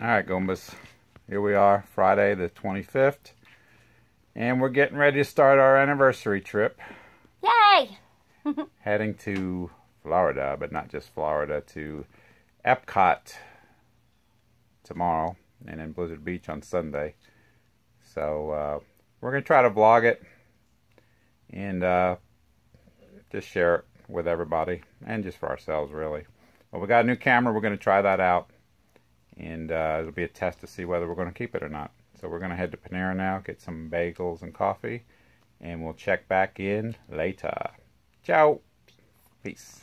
Alright Goombas, here we are, Friday the 25th, and we're getting ready to start our anniversary trip. Yay! heading to Florida, but not just Florida, to Epcot tomorrow, and then Blizzard Beach on Sunday. So uh, we're going to try to vlog it, and uh, just share it with everybody, and just for ourselves really. But we got a new camera, we're going to try that out and uh, it'll be a test to see whether we're going to keep it or not. So we're going to head to Panera now, get some bagels and coffee, and we'll check back in later. Ciao. Peace.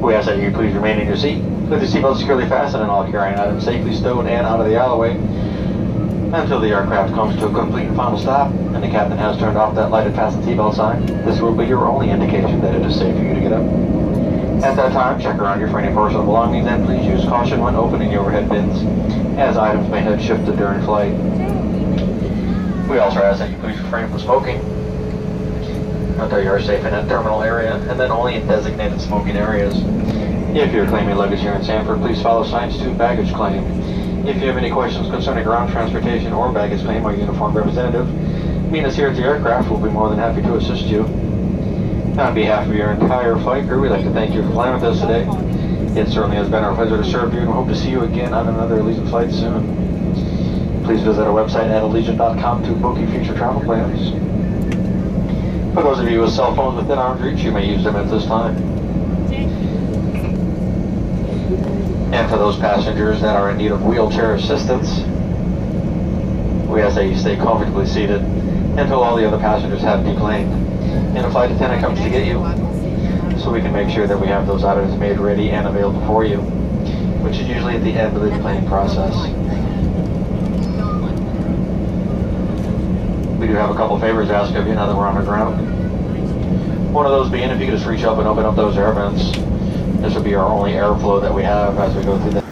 We ask that you please remain in your seat with your seatbelt securely fastened and all carrying items safely stowed and out of the alleyway until the aircraft comes to a complete and final stop and the captain has turned off that lighted fasten seatbelt sign. This will be your only indication that it is safe for you to get up. At that time, check around you for any personal belongings and please use caution when opening your overhead bins, as items may have shifted during flight. We also ask that you please refrain from smoking until you are safe in that terminal area, and then only in designated smoking areas. If you're claiming luggage here in Sanford, please follow signs to baggage claim. If you have any questions concerning ground transportation or baggage claim, our uniformed representative, meet us here at the aircraft. We'll be more than happy to assist you. On behalf of your entire flight crew, we'd like to thank you for flying with us today. It certainly has been our pleasure to serve you and we hope to see you again on another Allegiant flight soon. Please visit our website at allegiant.com to book your future travel plans. For those of you with cell phones within arm's reach, you may use them at this time. And for those passengers that are in need of wheelchair assistance, we ask that you stay comfortably seated until all the other passengers have deplaned. And a flight attendant comes to get you, so we can make sure that we have those items made ready and available for you, which is usually at the end of the deplaning process. We do have a couple favors to ask of you now that we're on the ground. One of those being if you could just reach up and open up those air vents. This would be our only airflow that we have as we go through the All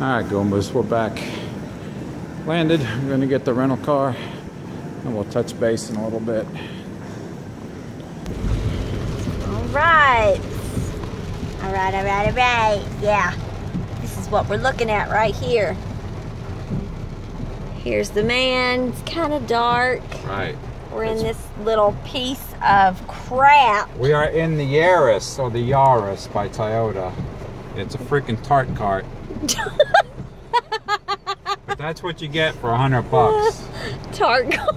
right, Goombas, we're back. Landed. I'm going to get the rental car, and we'll touch base in a little bit. All right. All right, all right, all right. Yeah. This is what we're looking at right here. Here's the man. It's kind of dark. Right. We're in this little piece of crap. We are in the Yaris, or the Yaris by Toyota. It's a freaking tart cart. but that's what you get for a hundred bucks. Target. oh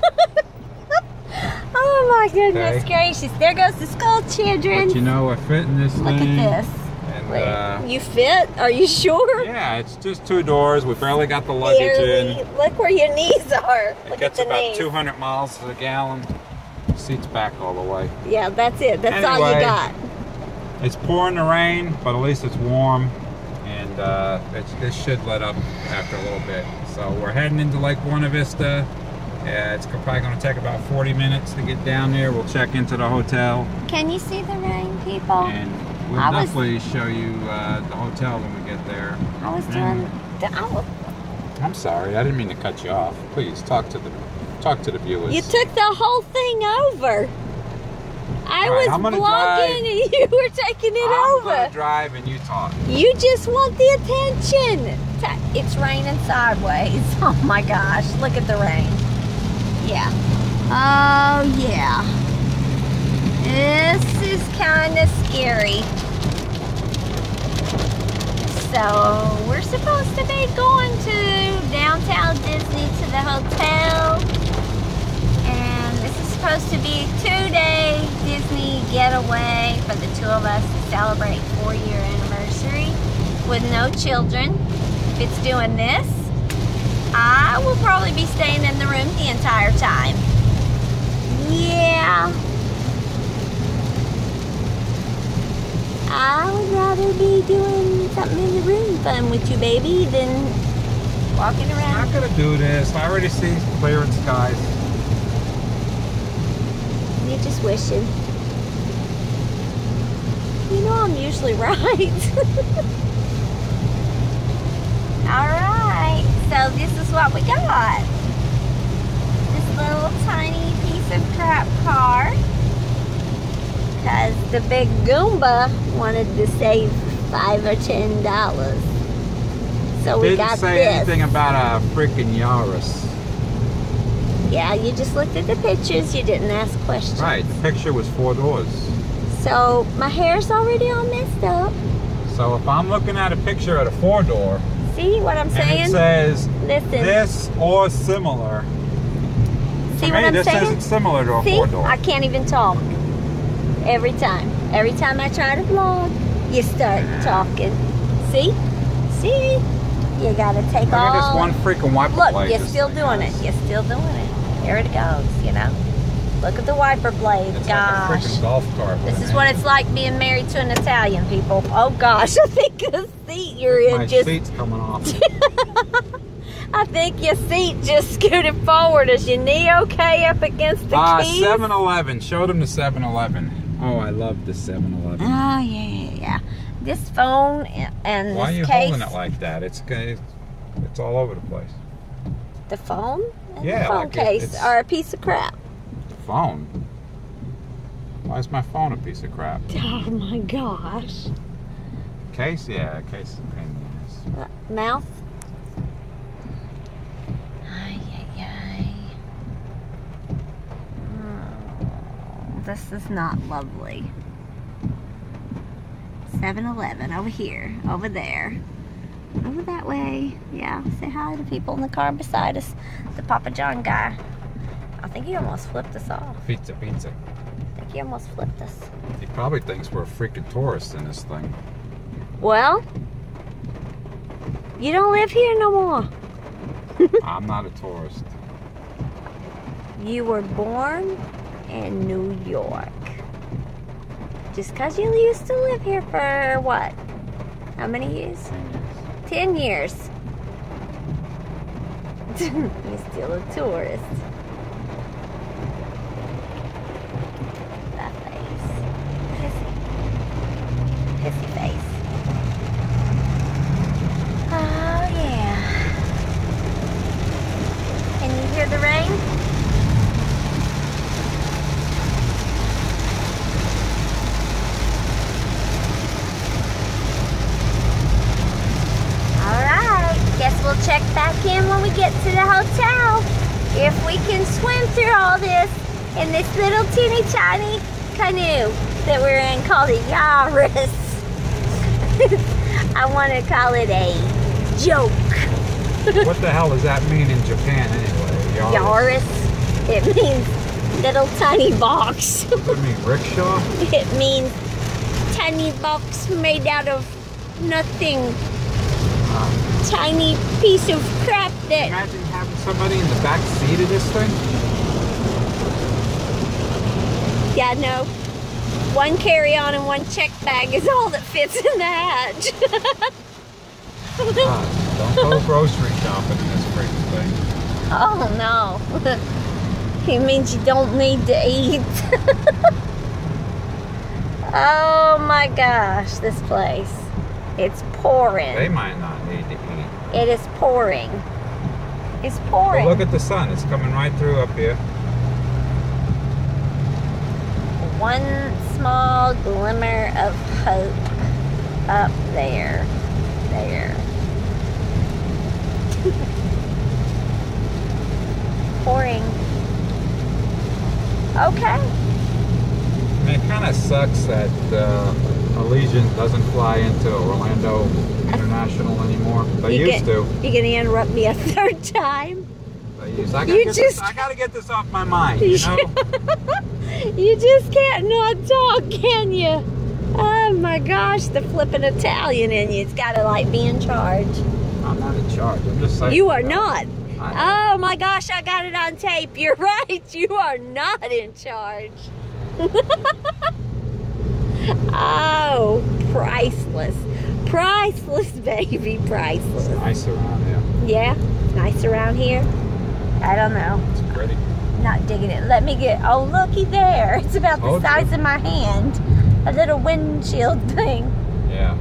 Oh my goodness Okay. gracious! There goes the school children. But you know, I fit in this Look thing. at this. And, Wait, uh, you fit? Are you sure? yeah, it's just two doors. We barely got the luggage Barely. in. Look where your knees are. It Look at gets the about knees. 200 miles to the gallon. Seats back all the way. Yeah, that's it. That's all you got. It's pouring the rain, but at least it's warm, and uh, it's, this should let up after a little bit. So we're heading into Lake Buena Vista. Yeah, it's probably going to take about 40 minutes to get down there. We'll check into the hotel, Can you see the rain, people? and we'll I was- definitely show you uh, the hotel when we get there. I was And- doing. The, I was, I'm sorry, I didn't mean to cut you off. Please talk to the talk to the viewers. you took the whole thing over. I All right, was I'm vlogging drive. and you were taking it I'm over. gonna drive and you talk. You just want the attention. It's raining sideways. Oh my gosh, look at the rain. Yeah. Oh yeah. This is kind of scary. So we're supposed to be going to downtown Disney to the hotel. And this is supposed to be a two-day Disney getaway for the two of us to celebrate four-year anniversary with no children. If it's doing this, I will probably be staying in the room the entire time. Yeah. I would rather be doing something in the room fun with you, baby, than walking around. I'm not gonna do this. I already see clearing skies. You're just wishing. You know I'm usually right. Alright, so this is what we got. This little tiny piece of crap car. Because the big Goomba wanted to save five or ten dollars. So we Didn't got say this. anything about a freaking Yaris. Yeah, you just looked at the pictures, you didn't ask questions. Right, the picture was four doors. So my hair's already all messed up. So if I'm looking at a picture at a four door See what I'm saying? it says Listen. this or similar, See to what me I'm this saying? isn't similar to a See, four door. I can't even talk. Every time. Every time I try to vlog, you start talking. See? See? You gotta take Look at this all. one freaking wiper Look, blade you're still doing it. You're still doing it. Here it goes, you know? Look at the wiper blade. It's gosh. like golf cart. this is what it's like being married to an Italian, people. Oh gosh, I think the seat you're in My just seat's coming off. I think your seat just scooted forward. Is your knee okay up against the Ah, keys? 7-Eleven. Showed him the 7-Eleven. Oh, I love the 7-Eleven. Oh yeah, yeah, yeah. This phone and Why are you case. holding it like that? It's it's, it's all over the place. the phone and Yeah, the phone like case it's- are a piece of crap. The Phone. Why is my phone a piece of crap? Oh my gosh. Case, yeah, case is a pain in the ass. Uh, Mouth. This is not lovely. 7-Eleven over here, over there, over that way. Yeah, say hi to people in the car beside us. The Papa John guy. I think he almost flipped us off. Pizza, pizza. I think he almost flipped us. He probably thinks we're a freaking tourists in this thing. Well, you don't live here no more. I'm not a tourist. You were born in New York. Just because you used to live here for what? How many years? Ten years. You're still a tourist. That face. Pissy. Pissy face. Oh, yeah. Can you hear the rain? Alright, guess we'll check back in when we get to the hotel. If we can swim through all this in this little teeny tiny canoe that we're in called a Yaris. I want to call it a joke. what the hell does that mean in Japan anyway? Yaris. It means little tiny box. What do you mean, rickshaw? it means tiny box made out of nothing. Tiny piece of crap that Imagine having somebody in the back seat of this thing. Yeah, no. One carry-on and one check bag is all that fits in the hatch. God, don't go grocery shopping in this freaking thing. oh no. it means you don't need to eat. oh my gosh, this place. It's pouring. They might not need to eat. It is pouring. It's pouring. look at the sun. It's coming right through up here. One small glimmer of hope up there. There. pouring. Okay. I mean, it kind of sucks that uh, Allegiant doesn't fly into Orlando International anymore. They You used get- to. You're gonna interrupt me a third time? They used. I You gotta, get just- this, I gotta get this off my mind. You know. You just can't not talk, can you? Oh my gosh, the flippin' Italian in you. It's gotta like be in charge. I'm not in charge. I'm just saying. You are not. Oh my gosh, I got it on tape. You're right. You are not in charge. oh, priceless. Priceless, baby. Priceless. nice around here. Yeah, nice around here. I don't know. It's pretty. Not digging it. Let me get. Oh, looky there. It's about the oh, you. size of my hand. A little windshield thing. Yeah.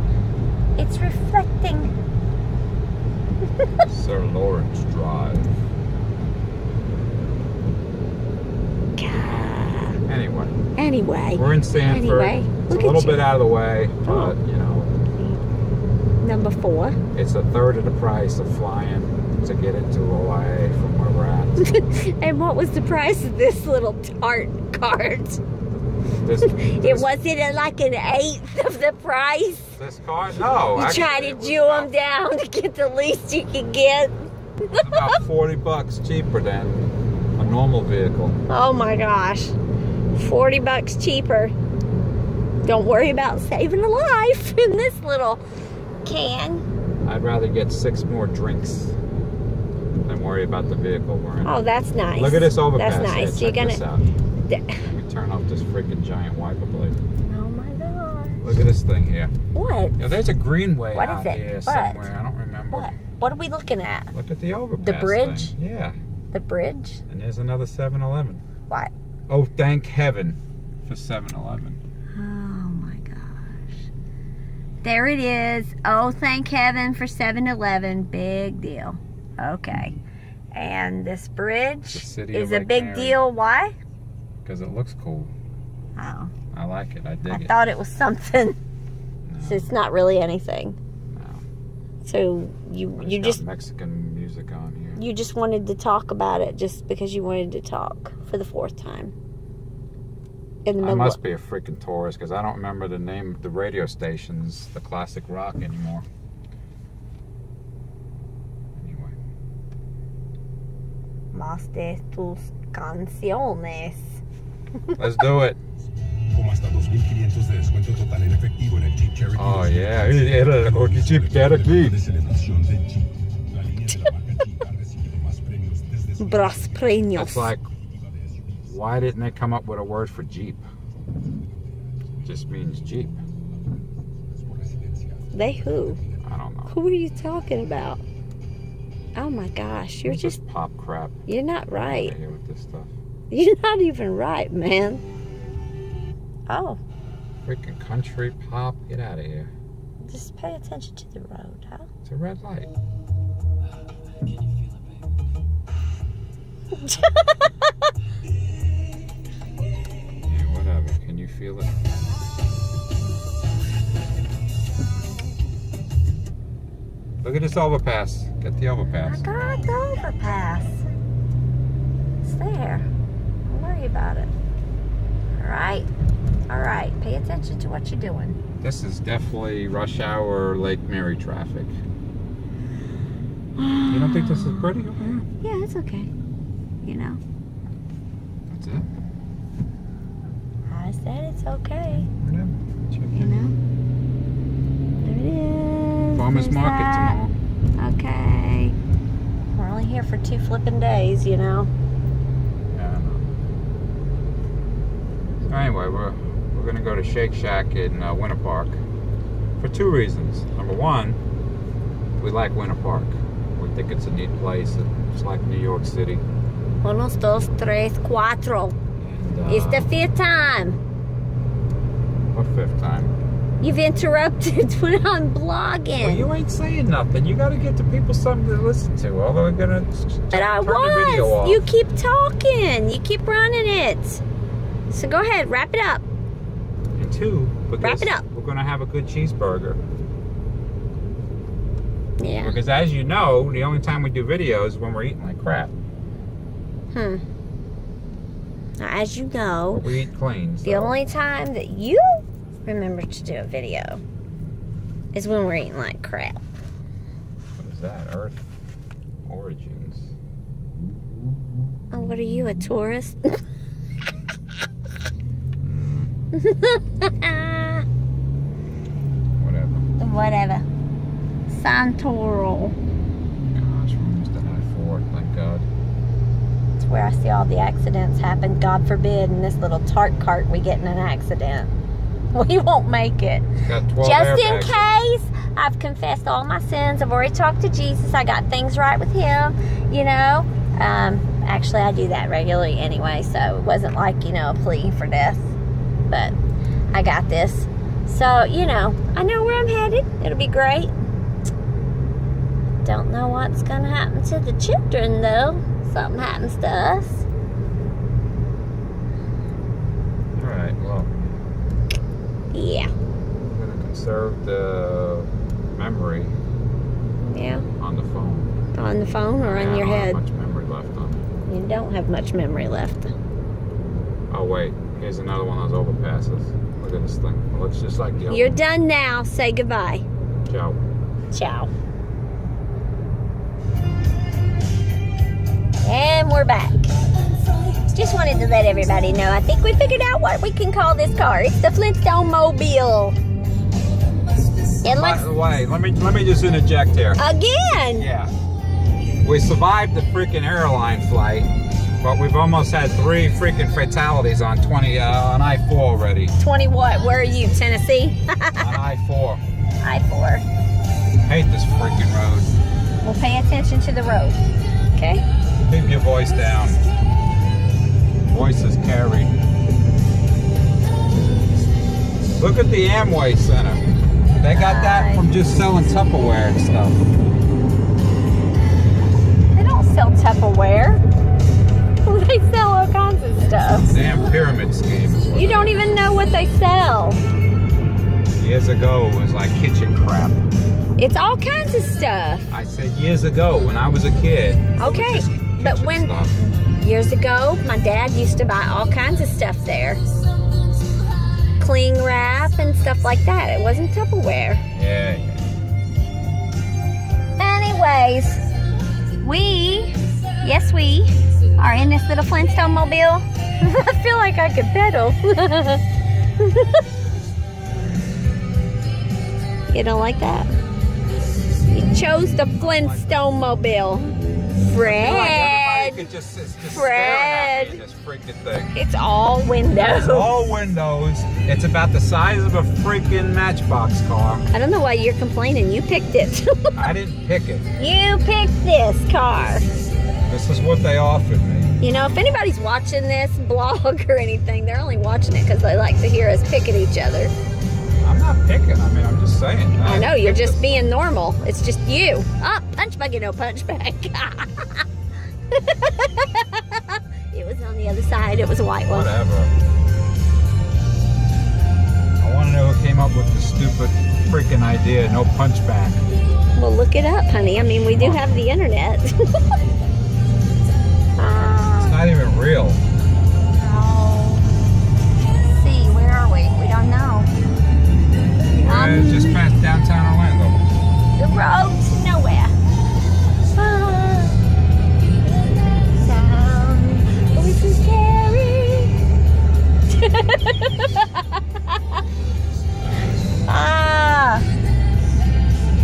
It's reflecting. Sir Lawrence Drive. God. Anyway, Anyway, we're in Sanford. Anyway, it's a little you. bit out of the way, Oh. but you know, number four. it's a third of the price of flying to get into OIA from where we're at. and what was the price of this little tart cart? This, It wasn't like an eighth of the price? this car? No. You actually, try to jew them down to get the least you could get. About 40 bucks cheaper than a normal vehicle. Oh my gosh. 40 bucks cheaper. Don't worry about saving a life in this little can. I'd rather get six more drinks than worry about the vehicle we're in. Oh, that's nice. Look at this overpass. That's here. nice. Check You're gonna. Let me turn off this freaking giant wiper blade. Oh my gosh. Look at this thing here. What? Yeah, there's a greenway What out is it? here What? somewhere. I don't remember. What? What are we looking at? Look at the overpass. The bridge? thing. Yeah. The bridge? And there's another 7-Eleven. What? Oh, thank heaven for 7-Eleven. Oh my gosh. There it is. Oh, thank heaven for 7 Eleven. Big deal. Okay. And this bridge is a big Mary. deal. Why? Because it looks cool. Oh, I like it. I dig I it. thought it was something. No, So it's not really anything. no. So you you just Mexican music on here. you just wanted to talk about it just because you wanted to talk for the fourth time. In the I must be a freaking tourist because I don't remember the name of the radio stations, the classic rock anymore. Anyway, Más de tus canciones. let's do it. Como hasta 2.500 de descuento total en efectivo en el Jeep Cherokee. Oh, yeah. Era el Jeep Cherokee. De Jeep. La línea de la marca Jeep ha recibido más premios desde premios. It's like, why didn't they come up with a word for Jeep? It just means Jeep. They who? I don't know. Who are you talking about? Oh my gosh, you're It's just pop crap. you're not right. here with this stuff. You're not even right, man. Oh, Freaking country pop. Get out of here. just pay attention to the road, huh? It's a red light. Yeah, feel it? Look at this overpass. Get the overpass. I got the overpass. It's there. Don't worry about it. All right. All right. Pay attention to what you're doing. This is definitely rush hour Lake Mary traffic. You don't think this is pretty over here? Yeah, it's okay. You know. That's it. Said it's okay. Whatever. Check You know? There it is. Farmers There's market that. tomorrow. Okay. We're only here for two flipping days, you know. Yeah, know. So anyway, we're we're gonna go to Shake Shack in uh, Winter Park for two reasons. Number one, we like Winter Park. We think it's a neat place. It's like New York City. Unos, dos, tres, cuatro. And, uh, It's the fifth time. What fifth time? You've interrupted when I'm Well, blogging. you ain't saying nothing. You got to get the people something to listen to. Although we're gonna but I turn the video was. off. You keep talking. You keep running it. So go ahead, wrap it up. And two, because Wrap it up. we're gonna have a good cheeseburger. Yeah. Because as you know, the only time we do videos is when we're eating like crap. Hmm. Now, as you know, We eat clean. the only time that you remember to do a video is when we're eating like crap. What is that? Earth Origins. Oh, what are you, a tourist? Mm. Whatever. Whatever. Santoro. Gosh, we're almost at I-4, thank God. It's where I see all the accidents happen. God forbid, in this little tart cart we get in an accident. We won't make it. It's got 12 Just in case, I've confessed all my sins. I've already talked to Jesus. I got things right with Him, you know. Um, actually, I do that regularly anyway, so it wasn't like, you know, a plea for death. But I got this. So, you know, I know where I'm headed. It'll be great. Don't know what's going to happen to the children, though. Something happens to us. Alright, well, Yeah. I'm going to conserve the memory Yeah. on the phone. On the phone or I on your don't head. have much memory left on it. You don't have much memory left. Oh, wait. Here's another one of those overpasses. Look at this thing. It looks just like the You're one. done now. Say goodbye. Ciao. Ciao. And we're back. Just wanted to let everybody know. I think we figured out what we can call this car. It's the Flintstone Mobile. It By the way, let me let me just interject here. again. Yeah. We survived the freaking airline flight, but we've almost had three freaking fatalities on 20 uh, on I-4 already. 20 what? Where are you? Tennessee? On I-4. I-4. Hate this freaking road. We'll pay attention to the road. Okay? Keep your voice down. Voices carry. Look at the Amway Center. They got that from just selling Tupperware and stuff. They don't sell Tupperware. They sell all kinds of stuff. Damn pyramid scheme. is what You don't even know what they sell. Years ago, it was like kitchen crap. It's all kinds of stuff. I said years ago when I was a kid. Okay, but when-. Years ago, my dad used to buy all kinds of stuff there. Cling wrap and stuff like that. It wasn't Tupperware. Yeah. Anyways, we, yes, we are in this little Flintstone mobile. I feel like I could pedal. you don't like that? You chose the Flintstone mobile. Fred. Just, it's just Fred. staring at this freaking thing. It's all windows. It's all windows. It's about the size of a freaking Matchbox car. I don't know why you're complaining. You picked it. I didn't pick it. you picked this car. This is what they offered me. You know, if anybody's watching this blog or anything, they're only watching it because they like to hear us pick at each other. I'm not picking. I mean, I'm just saying. I know, you're just this. being normal. It's just you. Oh, punch buggy, no punch back. it was on the other side. It was a white one. Whatever. I want to know who came up with the stupid freaking idea. No punchback. Well, look it up, honey. I mean, we do have the internet. It's not even real. Oh. Let's see, where are we? We don't know. Uh, Um, just past downtown Orlando. The road to nowhere. ah,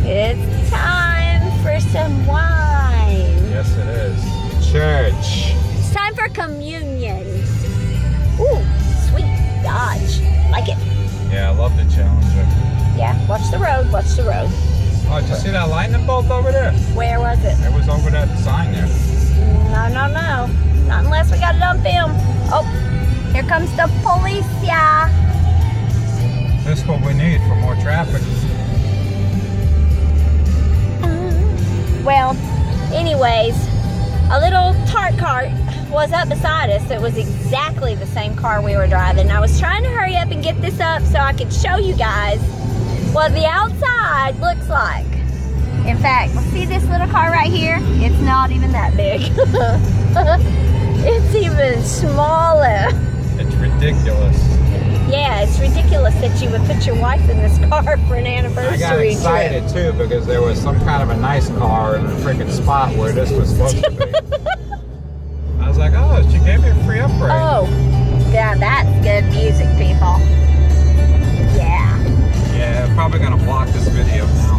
it's time for some wine. Yes, it is. Church. It's time for communion. Ooh, sweet dodge. Like it. Yeah, I love the Challenger. Yeah, watch the road, watch the road. Oh, did you see that lightning bolt over there? Where was it? It was over that sign there. No, no, no. Not unless we got it on film. Oh, here comes the police, yeah. This is what we need for more traffic. Well, anyways, a little tart cart was up beside us. It was exactly the same car we were driving. I was trying to hurry up and get this up so I could show you guys what the outside looks like. In fact, see this little car right here? It's not even that big. it's even smaller. It's ridiculous. Yeah, it's ridiculous that you would put your wife in this car for an anniversary I got excited trip. too because there was some kind of a nice car in a freaking spot where this was supposed to be. I was like, oh, she gave me a free upgrade. Oh, yeah, that's good music, people. Yeah. Yeah, probably gonna block this video now.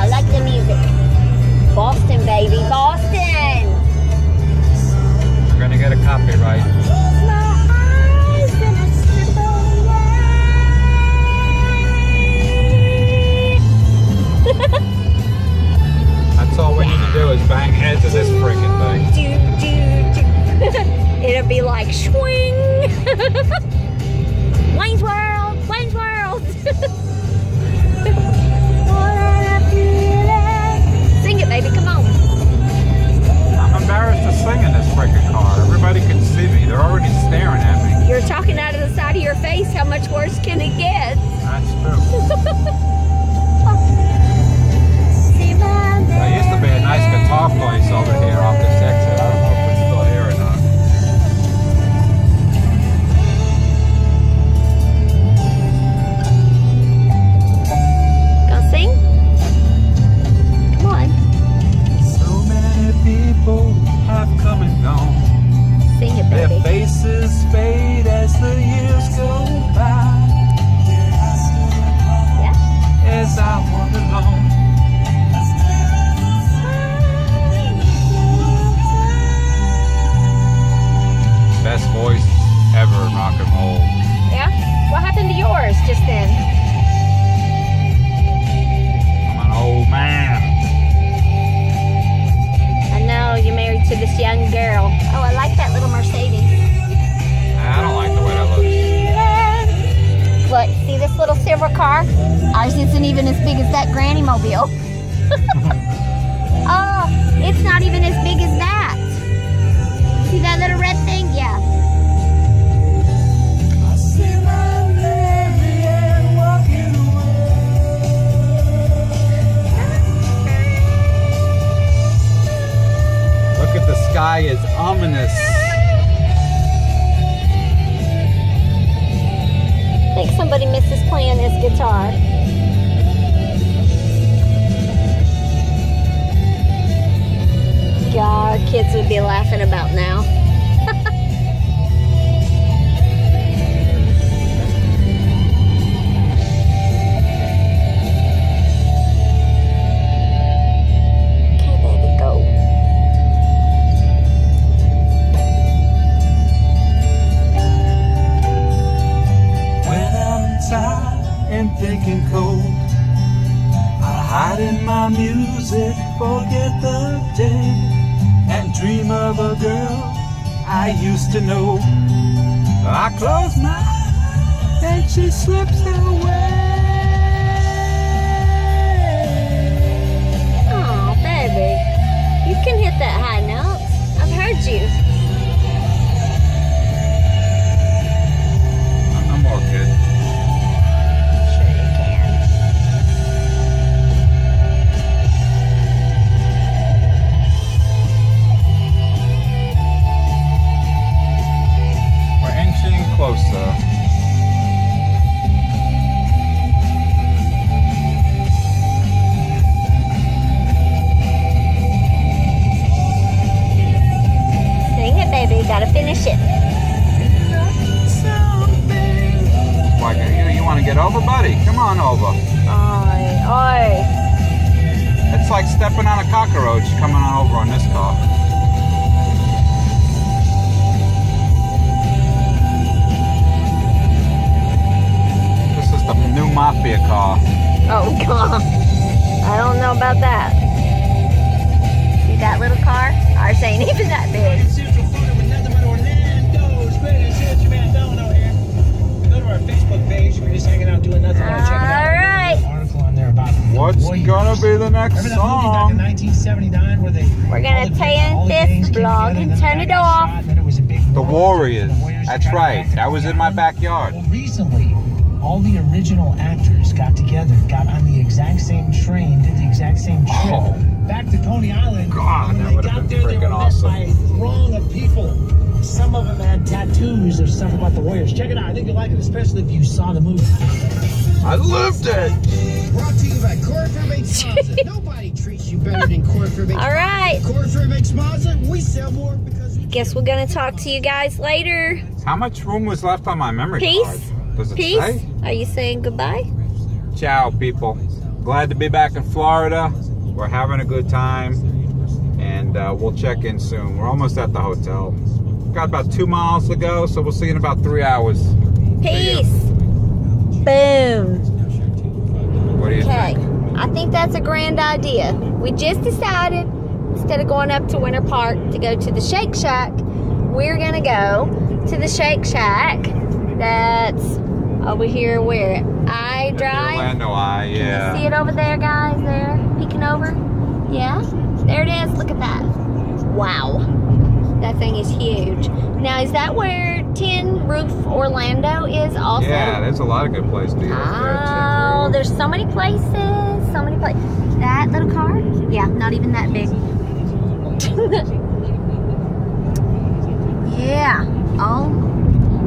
I like the music. Boston, baby, Boston. We're gonna get a copyright. That's all we need to do is bang heads of this freaking thing. Do, do, do. It'll be like swing. Wayne's World, Wayne's World. sing in this freaking car. Everybody can see me. They're already staring at me. You're talking out of the side of your face. How much worse can it get? That's true. be laughing about now. Warriors. The Warriors right. back That was in my backyard. Well, recently, all the original actors got together, got on the exact same train, did the exact same trip Oh. back to Coney Island. God, And when that they got been there, they freaking were awesome. met by a throng of people. Some of them had tattoos of stuff about the Warriors. Check it out. I think you'll like it, especially if you saw the movie. I lived it. Brought to you by Corey Fairbanks Mazda. Nobody treats you better than Corey Fairbanks. All right. Corey Fairbanks Mazda, we sell more because we Guess we're gonna talk to you guys later. How much room was left on my memory Peace. card? Peace. say? Are you saying goodbye? Ciao, people. Glad to be back in Florida. We're having a good time, and uh, we'll check in soon. We're almost at the hotel. Got about two miles to go, so we'll see you in about three hours. Peace. Boom. What do you Okay. think? I think that's a grand idea. We just decided instead of going up to Winter Park to go to the Shake Shack, we're gonna go to the Shake Shack that's over here where I drive. Orlando Eye, yeah. See it over there, guys? There, peeking over. Yeah, there it is. Look at that. Wow, that thing is huge. Now, is that where Tin Roof Orlando is also? Yeah, there's a lot of good places to. Oh, there's so many places, so many places. That little car? Yeah, not even that big. yeah. Oh,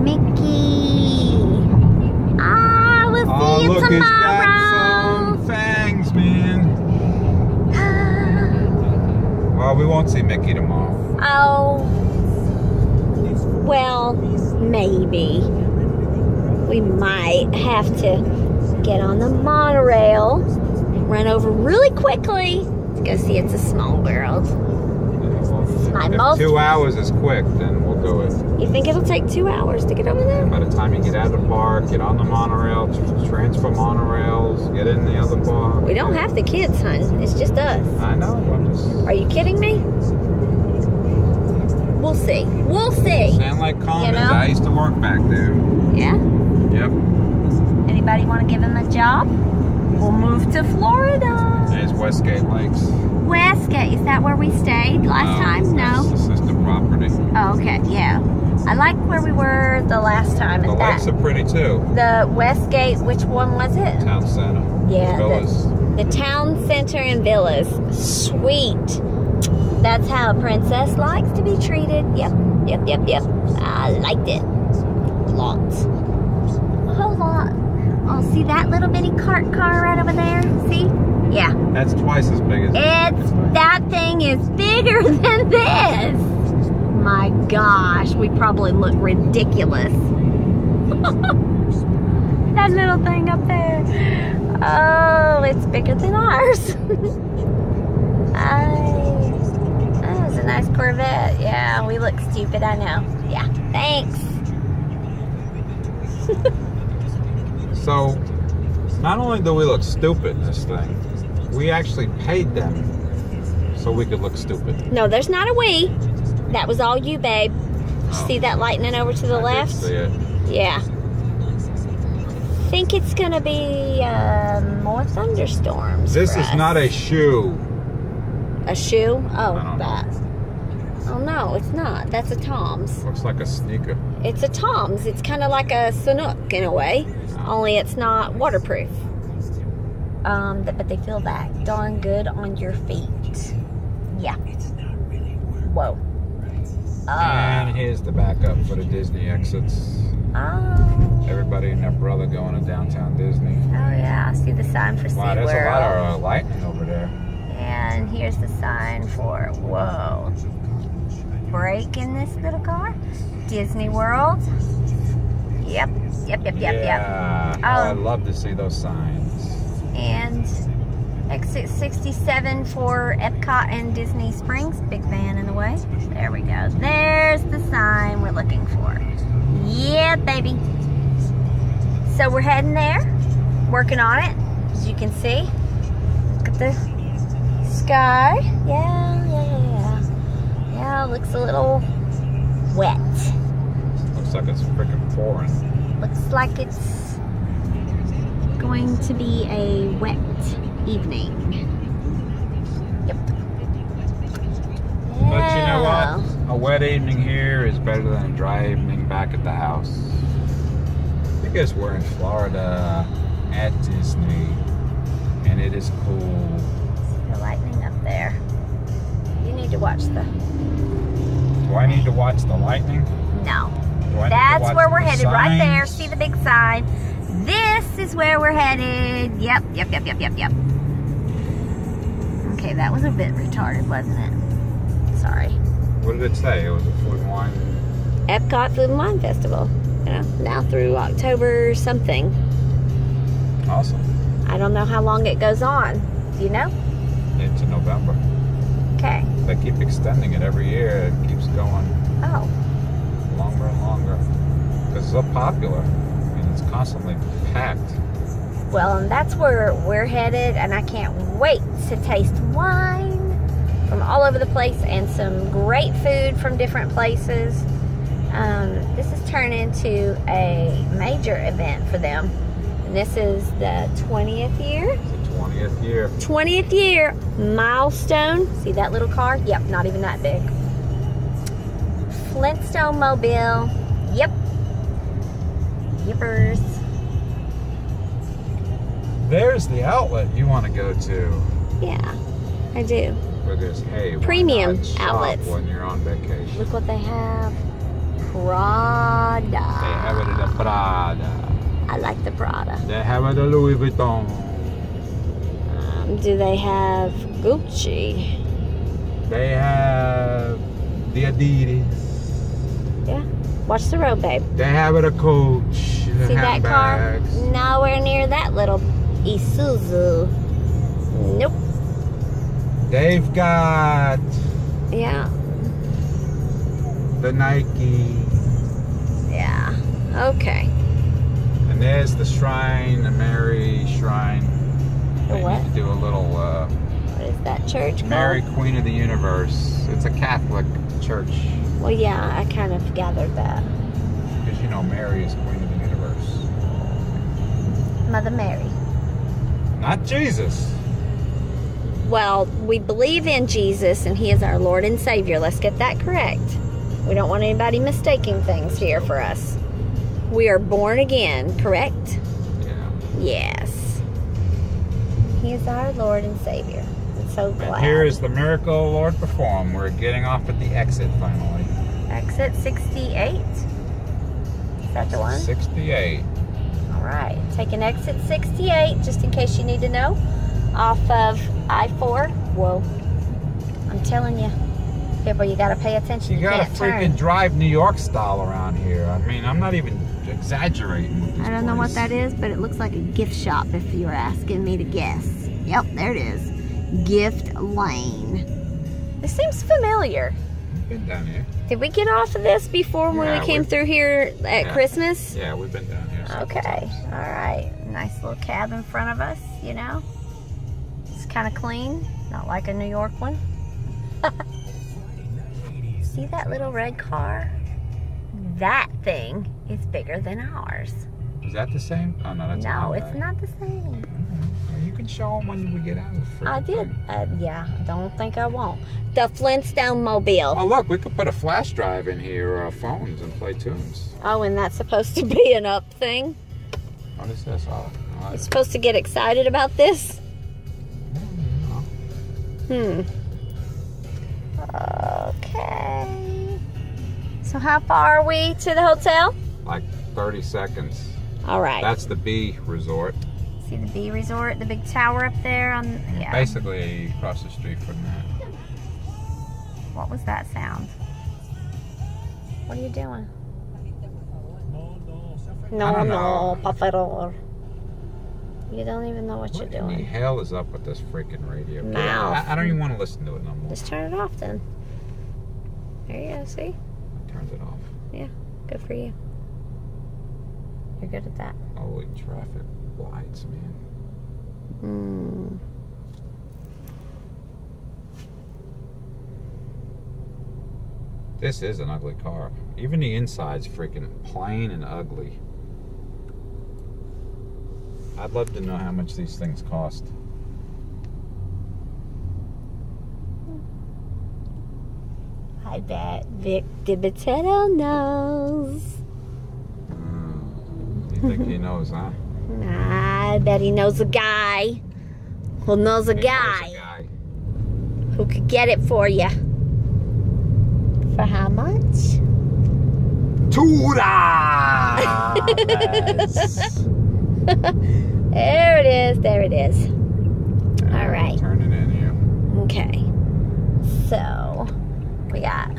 Mickey. Ah, we'll see Oh, you look, it's got tomorrow. fangs, man. Well, we won't see Mickey tomorrow. Oh, well, maybe. We might have to get on the monorail, run over really quickly to go see It's a Small World. If most- two hours is quick, then we'll do it. You think it'll take two hours to get over there? By the time you get out of the park, get on the monorail, tr- transfer monorails, get in the other park. We don't have the kids, hon. It's just us. I know. I'm just Are you kidding me? We'll see. We'll see. Sand Lake Commons. know? I used to work back there. Yeah? Yep. Anybody want to give him a job? We'll move to Florida. There's Westgate Lakes. Westgate, is that where we stayed last uh, time? That's No. the sister property. Oh, okay, yeah. I like where we were the last time. The lakes are pretty too. The Westgate, which one was it? Town center. Yeah, Villas. The town center and villas. Sweet. That's how a princess likes to be treated. Yep, yep, yep, yep. I liked it. Lots. A whole lot. Oh, see that little bitty cart car right over there? See? Yeah. That's twice as big as It's that thing is bigger than this. My gosh, we probably look ridiculous. that little thing up there. Oh, it's bigger than ours. I, that was a nice Corvette. Yeah, we look stupid, I know. Yeah, thanks. So, not only do we look stupid in this thing, we actually paid them so we could look stupid. No, there's not a we. That was all you, babe. Oh. See that lightning over to the I left? Yeah. Think it's gonna be uh, more thunderstorms. This is us. not a shoe. a shoe. Oh, know. that. Oh no, it's not. That's a Tom's. Looks like a sneaker. It's a Tom's. It's kind of like a Sanuk in a way, only it's not waterproof. Um, th- but they feel that darn good on your feet. Yeah. Whoa. Uh, and here's the backup for the Disney exits. oh. Everybody and their brother going to downtown Disney. Oh yeah, I see the sign for Wow, there's a lot of uh, lightning over there. And here's the sign for, whoa, break in this little car. Disney World. Yep, yep, yep, yep, yep. yeah. Oh, Oh. I love to see those signs. And Exit 67 for Epcot and Disney Springs. Big van in the way. There we go. There's the sign we're looking for. Yeah, baby. So we're heading there. Working on it. As you can see. Look at the sky. Yeah, yeah, yeah. Yeah, looks a little wet. Looks like it's freaking pouring. Looks like it's going to be a wet evening. Yep. But you know what? A wet evening here is better than a dry evening back at the house. Because we're in Florida at Disney and it is cool. See The lightning up there. You need to watch the. Do I need to watch the lightning? No. Do I need to That's where we're headed, right there. See the big sign. This is where we're headed. Yep, yep, yep, yep, yep, yep. Okay, that was a bit retarded, wasn't it? Sorry. What did it say? It was a food and wine. Epcot Food and Wine Festival. You know, now through October or something. Awesome. I don't know how long it goes on. Do you know? Into November. Okay. They keep extending it every year. It keeps going Oh, longer and longer. Because it's so popular. I mean, it's constantly packed. well, and that's where we're headed, and I can't wait to taste wine from all over the place and some great food from different places. Um, this has turned into a major event for them. And this is the 20th year. It's the 20th year. 20th year milestone. See that little car? Yep, not even that big. Flintstone Mobile. Yep. Yippers. There's the outlet you want to go to. Yeah, I do. Hey, Premium outlets. when you're on vacation. Look what they have. Prada. They have it at the Prada. I like the Prada. They have it at Louis Vuitton. Um, do they have Gucci? They have the Adidas. Yeah. Watch the road, babe. They have it at Coach. See that car? Nowhere near that little Isuzu. Nope. They've got Yeah. the Nike. Yeah. Okay. And there's the shrine, the Mary shrine. The They what? do a little uh, What is that church called? Mary Queen of the Universe. It's a Catholic church. Well, yeah, I kind of gathered that. Because you know Mary is Queen of the Universe. Mother Mary. Not Jesus. Well, we believe in Jesus and He is our Lord and Savior. Let's get that correct. We don't want anybody mistaking things here for us. We are born again, correct? Yeah. Yes. He is our Lord and Savior. I'm so glad. And here is the miracle Lord performed. We're getting off at the exit finally. exit 68. Is that the one? 68. Right. Taking exit 68, just in case you need to know, off of I 4. Whoa. I'm telling you, people, you got to pay attention. You You, gotta freaking turn. drive New York style around here. I mean, I'm not even exaggerating. I don't know what that is, but it looks like a gift shop if you were asking me to guess. Yep, there it is. Gift Lane. This seems familiar. Been down here. Did we get off of this before when we came through here at Yeah. Christmas? Yeah, we've been down Okay, all right. Nice little cab in front of us, you know? It's kind of clean, not like a New York one. See that little red car? That thing is bigger than ours. Is that the same? Oh no, that's No, it's not the same. You can show them when we get out of the I did. Uh, yeah, I don't think I won't. The Flintstone Mobile. Oh look, we could put a flash drive in here or our phones and play tunes. Oh, and that's supposed to be an up thing? What is this? Oh, oh, You're supposed to get excited about this? Hmm. Okay. So how far are we to the hotel? like 30 seconds. All right. That's the B resort. See the B Resort, the big tower up there on yeah. Basically across the street from that. What was that sound? What are you doing? I No, no, know. por favor. You don't even know what, What you're in the doing. hell is up with this freaking radio? Get Mouth. out. I, I don't even want to listen to it no more. Just turn it off then. There you go. See? I turned it off. Yeah, good for you. You're good at that. Holy traffic lights, man. Hmm. This is an ugly car. Even the inside's freaking plain and ugly. I'd love to know how much these things cost. I bet Vic DiBitetto knows. Mm. You think he knows, huh? I bet he knows a guy who knows a He knows guy guy. who could get it for you. For how much? Two dollars. There it is. There it is. All right. Turn it in here. Okay. So we got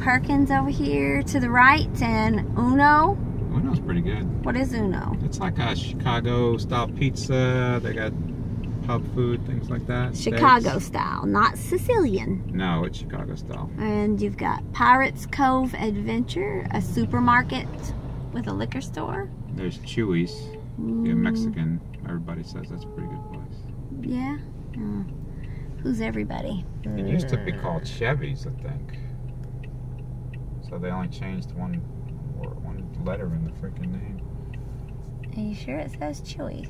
Perkins over here to the right and Uno. Uno's pretty good. What is Uno? It's like a Chicago style pizza. They got pub food, things like that. Chicago Steaks. style, not Sicilian. No, it's Chicago style. And you've got Pirates Cove Adventure, a supermarket with a liquor store. There's Chewy's. Mm, Yeah, Mexican. Everybody says that's a pretty good place. Yeah. Hmm. Who's everybody? It used to be called Chevy's, I think. So they only changed one one letter in the freaking name. Are you sure it says Chewy?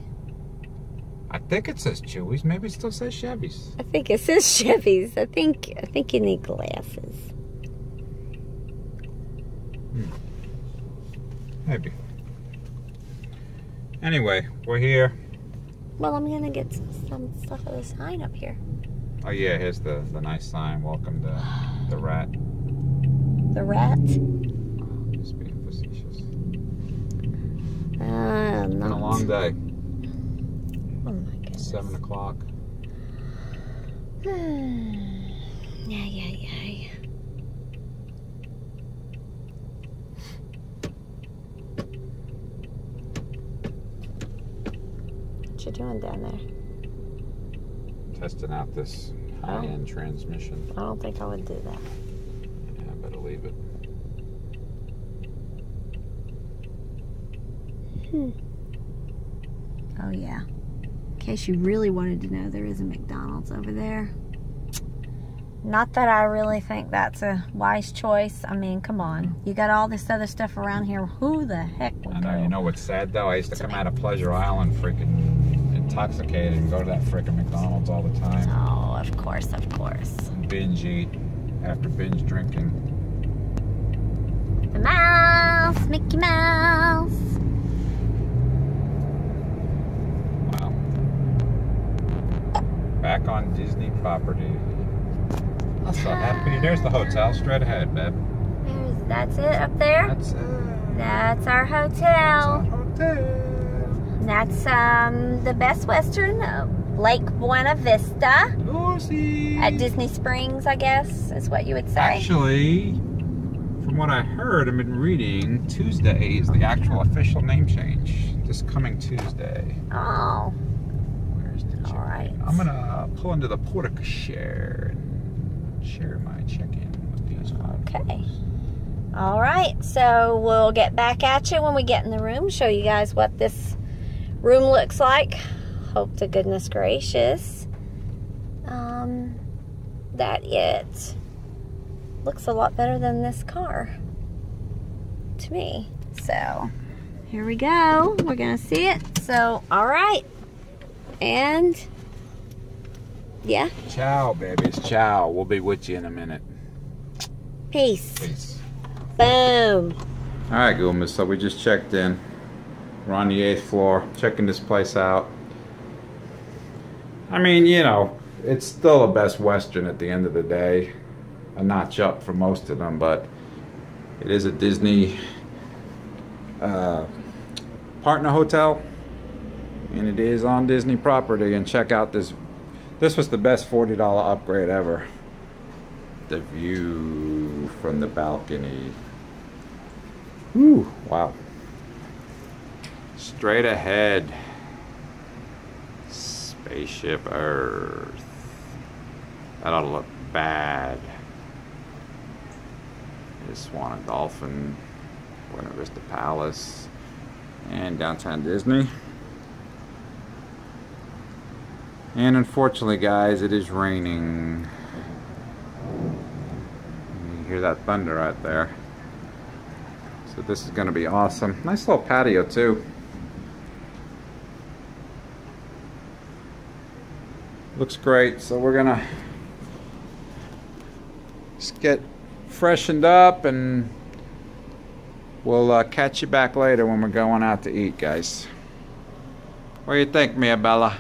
I think it says Chewy's. Maybe it still says Chevy's. I think it says Chevy's. I think I think you need glasses. Maybe. Anyway, we're here. Well, I'm gonna get some, some stuff of the sign up here. Oh yeah, here's the the nice sign. Welcome to the rat. The rat. Just being facetious. Uh, Been a long day. Oh my goodness. Seven o'clock. yeah, yeah, yeah. What you doing down there? Testing out this high-end oh. transmission. I don't think I would do that. Yeah, I better leave it. Hmm. Oh yeah. In case you really wanted to know, there is a McDonald's over there. Not that I really think that's a wise choice. I mean, come on. You got all this other stuff around here. Who the heck would I know. go? You know what's sad though? I used to come out of Pleasure Island freaking intoxicated and go to that freaking McDonald's all the time Oh, of course, of course. and binge eat after binge drinking. The mouse, Mickey Mouse. Wow. Back on Disney property. So happy. There's the hotel straight ahead, babe. That's it up there. That's it. That's our That's hotel. our hotel. That's um the Best Western, uh, Lake Buena Vista Lucy. at Disney Springs, I guess is what you would say. Actually, from what I heard, I've been reading, Tuesday is the actual official name change. This coming Tuesday. Oh, Where's the check-in? All right. I'm gonna pull into the porte-cochère and share my check-in with these folks. okay. All right. So we'll get back at you when we get in the room. Show you guys what this room looks like. Hope to goodness gracious um, that it looks a lot better than this car to me. So here we go. We're gonna see it. So all right, and yeah, Ciao, babies. Ciao. We'll be with you in a minute. peace. Peace. Boom. All right, Goomas. So we just checked in. We're on the eighth floor, checking this place out. I mean, you know, it's still a Best Western at the end of the day. A notch up for most of them, but it is a Disney uh, partner hotel, and it is on Disney property. And check out this. This was the best forty dollar upgrade ever. The view from the balcony. Ooh, wow. Straight ahead. Spaceship Earth. That ought to look bad. Here's Swan and Dolphin, Buena Vista Palace, and Downtown Disney. And unfortunately, guys, it is raining. You hear that thunder right there. So this is going to be awesome. Nice little patio, too. Looks great. So we're going to just get freshened up and we'll uh, catch you back later when we're going out to eat, guys. What do you think, Mia Bella?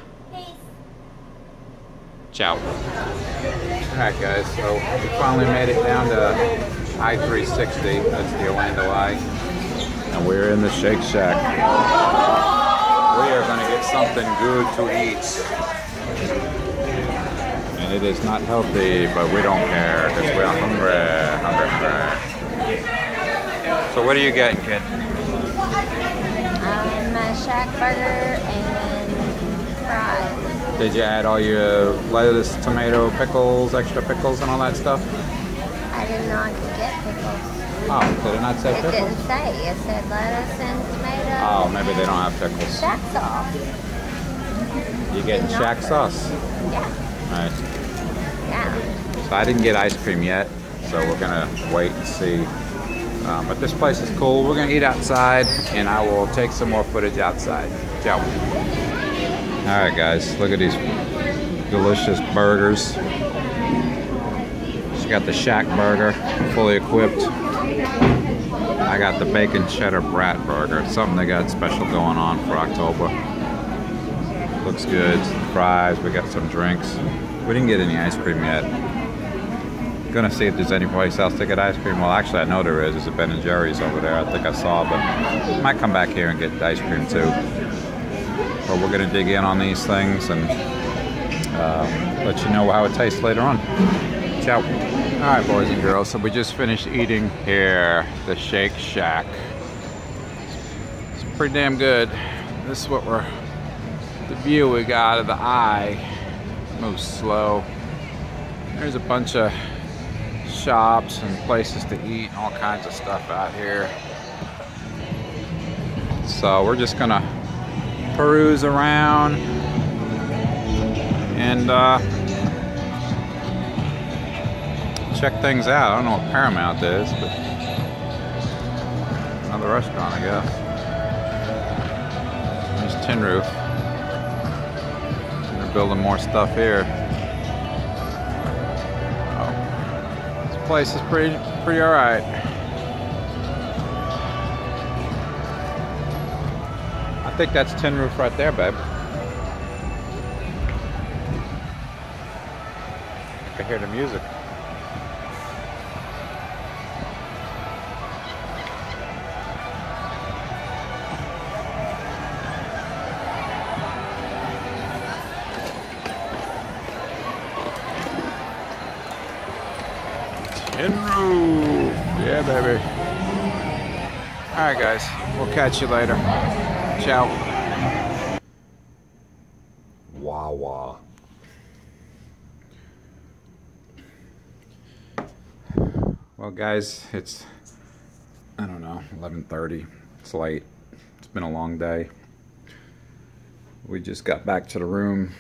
Ciao. Alright guys, so we finally made it down to I-360, that's the Orlando Eye, and we're in the Shake Shack. We are going to get something good to eat. And it is not healthy, but we don't care, because we're hungry, hungry, hungry. So what are you getting, kid? Um, a shack burger and fries. Did you add all your lettuce, tomato, pickles, extra pickles, and all that stuff? I didn't know I could get pickles. Oh, did it not say It pickles? didn't say. It said lettuce and tomato. Oh, maybe they don't have pickles. Shack sauce. You get shack sauce. Yeah, Alright. yeah. So I didn't get ice cream yet, so we're gonna wait and see. Um, but this place is cool. We're gonna eat outside, and I will take some more footage outside. Ciao. All right, guys, look at these delicious burgers. She got the Shack burger, fully equipped. I got the bacon cheddar brat burger, something they got special going on for October. Looks good. Fries, we got some drinks. We didn't get any ice cream yet. Gonna see if there's any place else to get ice cream. Well, actually, I know there is. There's a Ben and Jerry's over there. I think I saw, but might come back here and get ice cream too. But we're gonna dig in on these things and uh, let you know how it tastes later on. Ciao. All right, boys and girls. So we just finished eating here, the Shake Shack. It's pretty damn good. This is what we're the view we got of the eye. Moves slow. There's a bunch of shops and places to eat and all kinds of stuff out here. So we're just gonna peruse around and uh, check things out. I don't know what Paramount is, but another restaurant, I guess. There's Tin Roof. They're building more stuff here. Oh. This place is pretty, pretty alright. Think that's Tin Roof right there, babe. I can hear the music. Tin Roof. Yeah, baby. All right, guys. We'll catch you later. Ciao. Wawa. Well, guys, it's I don't know, 11:30. It's late. It's been a long day. We just got back to the room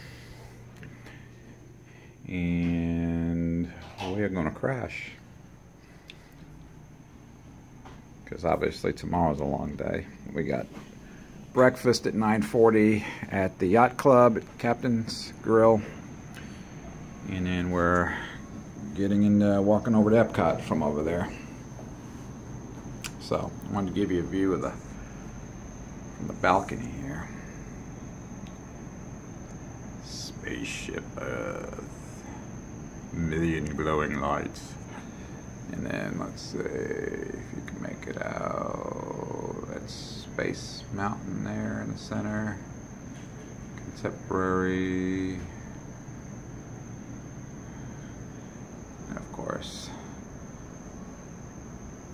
and we are going to crash. Because obviously tomorrow's a long day. We got breakfast at 9:40 at the yacht club at Captain's Grille, and then we're getting into walking over to Epcot from over there. So I wanted to give you a view of the the balcony here. Spaceship Earth, million glowing lights. And then let's see if you can make it out. Space Mountain there in the center. Contemporary. And of course,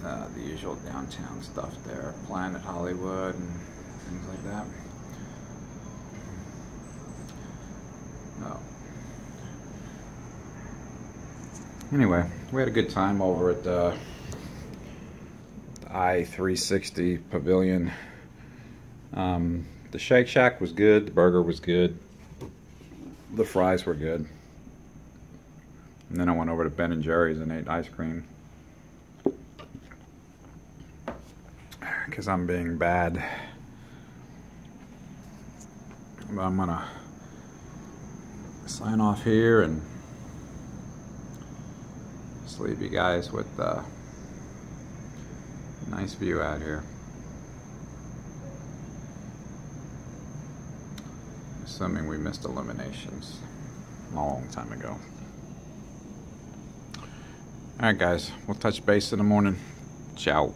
uh, the usual downtown stuff there. Planet Hollywood and things like that. So. Anyway, we had a good time over at uh, the I-360 Pavilion. Um, the Shake Shack was good. The burger was good. The fries were good. And then I went over to Ben and Jerry's and ate ice cream. Because I'm being bad. But I'm gonna sign off here and leave you guys with a nice view out here. Assuming we missed Illuminations a long time ago. Alright guys, we'll touch base in the morning. Ciao.